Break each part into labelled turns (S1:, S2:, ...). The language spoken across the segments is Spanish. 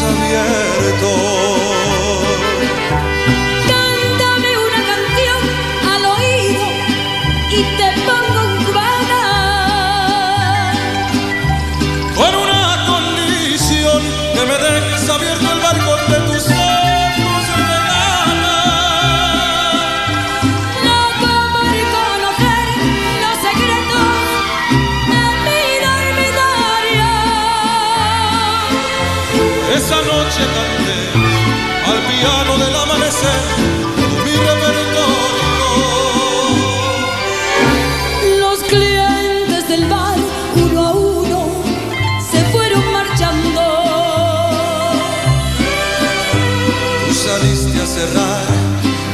S1: sabía. Esa noche canté al piano del amanecer mi repertorio.
S2: Los clientes del bar, uno a uno, se fueron marchando.
S1: Tú saliste a cerrar,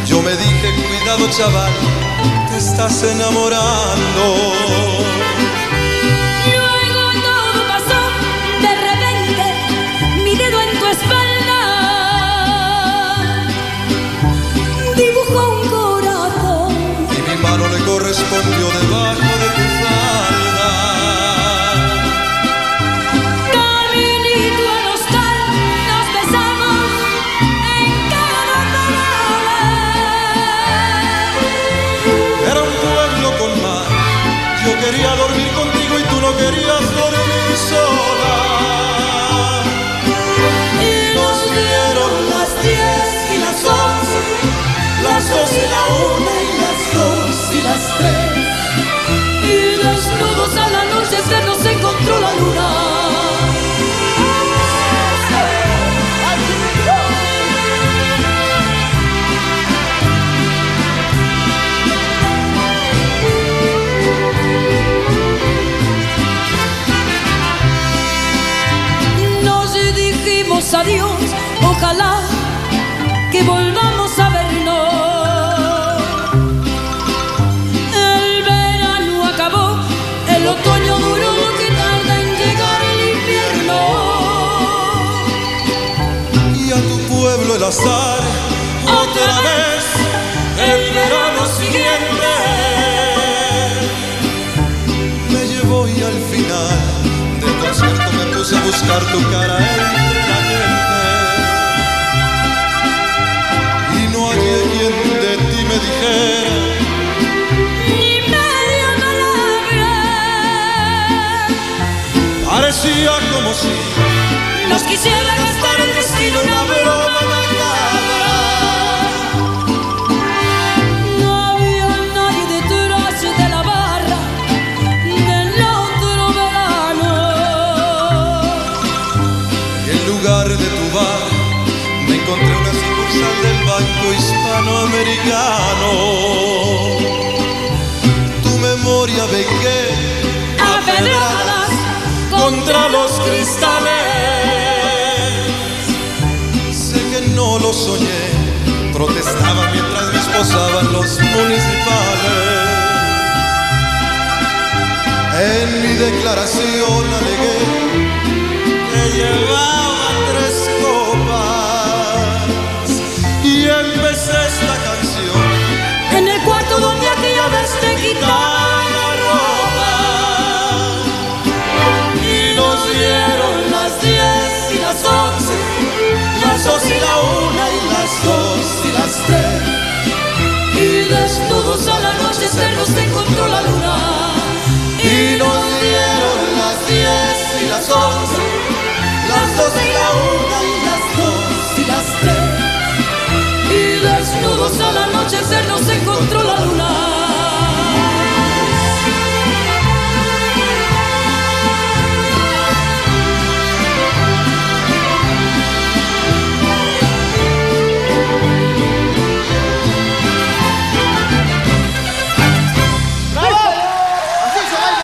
S1: yo me dije, cuidado chaval, te estás enamorando. Quería dormir contigo y tú no querías dormir sola.
S2: Adiós, ojalá que volvamos a vernos. El verano acabó, el otoño duró, que tarda en llegar el invierno.
S1: Y a tu pueblo el azar, a buscar tu cara entre la gente. Y no hallé quien de ti me dijera. Parecía como si Nos quisiera Hispanoamericano. Tu memoria vengué A pedradas
S2: contra los cristales.
S1: Sé que no lo soñé, protestaba mientras me esposaban los municipales. En mi declaración alegué que llevaba y nos dieron las diez y las once, las doce y la una y las dos y las
S2: tres y desnudos al anochecer nos encontró la luna.